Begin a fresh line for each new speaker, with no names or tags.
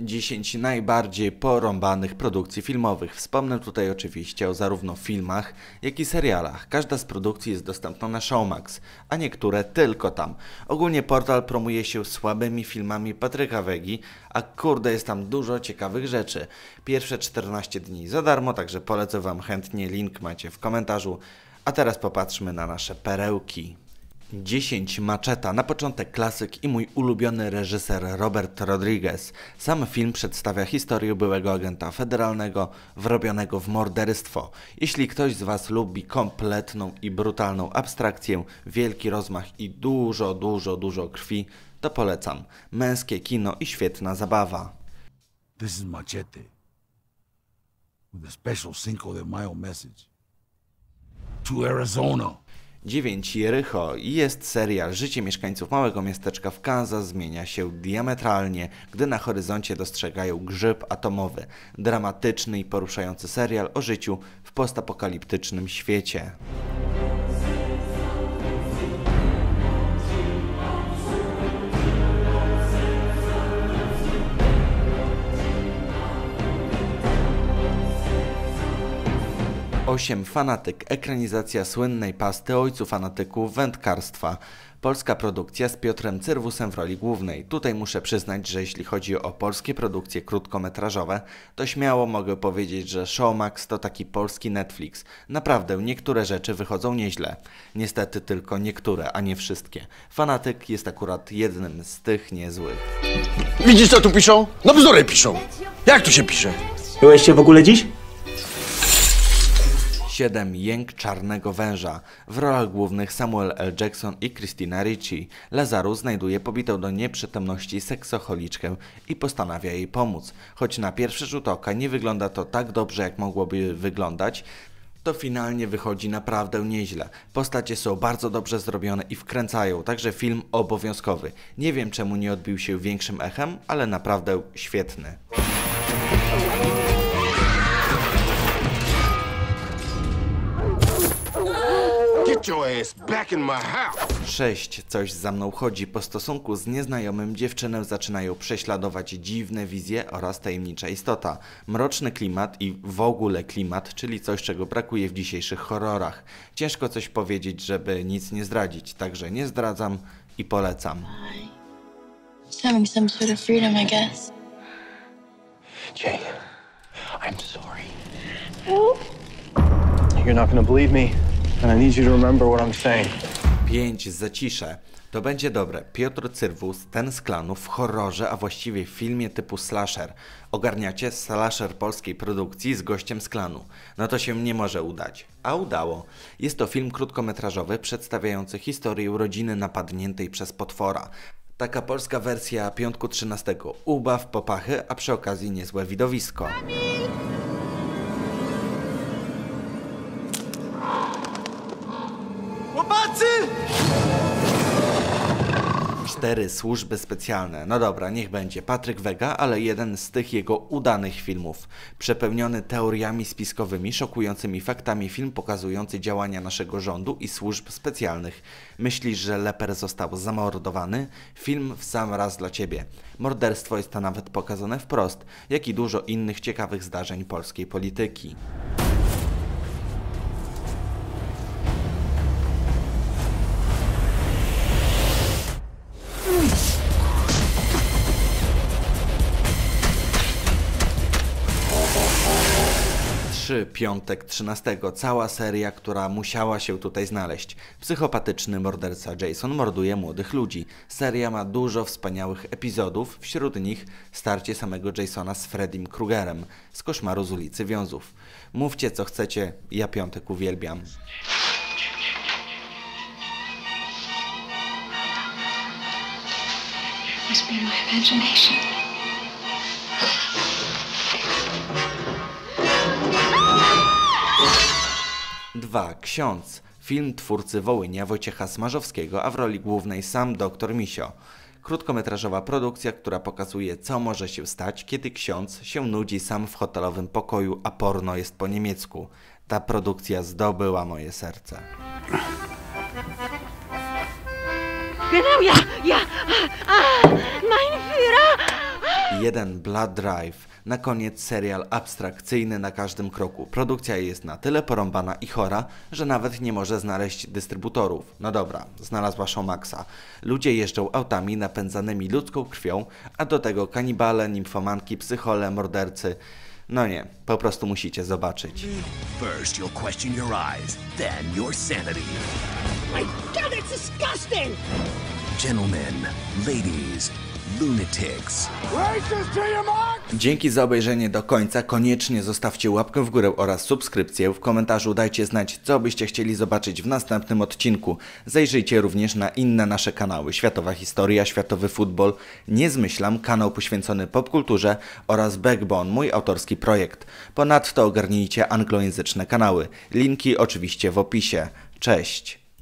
10 najbardziej porąbanych produkcji filmowych. Wspomnę tutaj oczywiście o zarówno filmach, jak i serialach. Każda z produkcji jest dostępna na Showmax, a niektóre tylko tam. Ogólnie portal promuje się słabymi filmami Patryka Wegi, a kurde jest tam dużo ciekawych rzeczy. Pierwsze 14 dni za darmo, także polecę Wam chętnie, link macie w komentarzu. A teraz popatrzmy na nasze perełki. 10 Maczeta, na początek klasyk i mój ulubiony reżyser Robert Rodriguez. Sam film przedstawia historię byłego agenta federalnego wrobionego w morderstwo. Jeśli ktoś z Was lubi kompletną i brutalną abstrakcję, wielki rozmach i dużo, dużo, dużo krwi, to polecam. Męskie kino i świetna zabawa.
This is Machete. With a special Cinco de Mayo message. To Arizona.
9 Jericho i jest serial Życie mieszkańców małego miasteczka w Kansas zmienia się diametralnie, gdy na horyzoncie dostrzegają grzyb atomowy. Dramatyczny i poruszający serial o życiu w postapokaliptycznym świecie. Osiem Fanatyk, ekranizacja słynnej pasty ojcu fanatyków wędkarstwa. Polska produkcja z Piotrem Cyrwusem w roli głównej. Tutaj muszę przyznać, że jeśli chodzi o polskie produkcje krótkometrażowe, to śmiało mogę powiedzieć, że Showmax to taki polski Netflix. Naprawdę, niektóre rzeczy wychodzą nieźle. Niestety tylko niektóre, a nie wszystkie. Fanatyk jest akurat jednym z tych niezłych.
Widzisz co tu piszą? No bzdury piszą. Jak tu się pisze?
Byłeś się w ogóle dziś?
7. Jęk Czarnego Węża. W rolach głównych Samuel L. Jackson i Christina Ricci. Lazarus znajduje pobitą do nieprzytomności seksocholiczkę i postanawia jej pomóc. Choć na pierwszy rzut oka nie wygląda to tak dobrze, jak mogłoby wyglądać, to finalnie wychodzi naprawdę nieźle. Postacie są bardzo dobrze zrobione i wkręcają, także film obowiązkowy. Nie wiem czemu nie odbił się większym echem, ale naprawdę świetny. 6. Coś za mną chodzi. Po stosunku z nieznajomym dziewczynę zaczynają prześladować dziwne wizje oraz tajemnicza istota. Mroczny klimat i w ogóle klimat, czyli coś, czego brakuje w dzisiejszych horrorach. Ciężko coś powiedzieć, żeby nic nie zdradzić, także nie zdradzam i polecam.
Having some sort of freedom, I guess.
Jay, I'm sorry. You're not gonna believe me, and I need you to remember what I'm saying.
5. Zacisze. To będzie dobre. Piotr Cyrwus, ten z klanu w horrorze, a właściwie w filmie typu slasher. Ogarniacie slasher polskiej produkcji z gościem z klanu. No to się nie może udać. A udało. Jest to film krótkometrażowy przedstawiający historię rodziny napadniętej przez potwora. Taka polska wersja piątku 13. Ubaw, popachy, a przy okazji niezłe widowisko. Cztery służby specjalne. No dobra, niech będzie. Patryk Wega, ale jeden z tych jego udanych filmów. Przepełniony teoriami spiskowymi, szokującymi faktami film pokazujący działania naszego rządu i służb specjalnych. Myślisz, że Leper został zamordowany? Film w sam raz dla ciebie. Morderstwo jest to nawet pokazane wprost, jak i dużo innych ciekawych zdarzeń polskiej polityki. Trzy, piątek 13. Cała seria, która musiała się tutaj znaleźć. Psychopatyczny morderca Jason morduje młodych ludzi. Seria ma dużo wspaniałych epizodów, wśród nich starcie samego Jasona z Freddym Krugerem z koszmaru z ulicy Wiązów. Mówcie co chcecie, ja piątek uwielbiam.
Must be my imagination.
Dwa Ksiądz. Film twórcy Wołynia Wojciecha Smarzowskiego, a w roli głównej sam dr Misio. Krótkometrażowa produkcja, która pokazuje, co może się stać, kiedy ksiądz się nudzi sam w hotelowym pokoju, a porno jest po niemiecku. Ta produkcja zdobyła moje serce.
Genau, ja, ja. Ah, mein Führer.
Jeden Blood Drive. Na koniec serial abstrakcyjny na każdym kroku. Produkcja jest na tyle porąbana i chora, że nawet nie może znaleźć dystrybutorów. No dobra, znalazła Showmaxa. Ludzie jeżdżą autami napędzanymi ludzką krwią, a do tego kanibale, nimfomanki, psychole, mordercy. No nie, po prostu musicie zobaczyć.
First, you'll question your eyes, then your sanity.
My God, it's disgusting!
Gentlemen, ladies, lunatics.
Dzięki za obejrzenie do końca. Koniecznie zostawcie łapkę w górę oraz subskrypcję. W komentarzu dajcie znać, co byście chcieli zobaczyć w następnym odcinku. Zajrzyjcie również na inne nasze kanały. Światowa Historia, Światowy Futbol, Nie Zmyślam, kanał poświęcony popkulturze oraz Backbone, mój autorski projekt. Ponadto ogarnijcie anglojęzyczne kanały. Linki oczywiście w opisie. Cześć!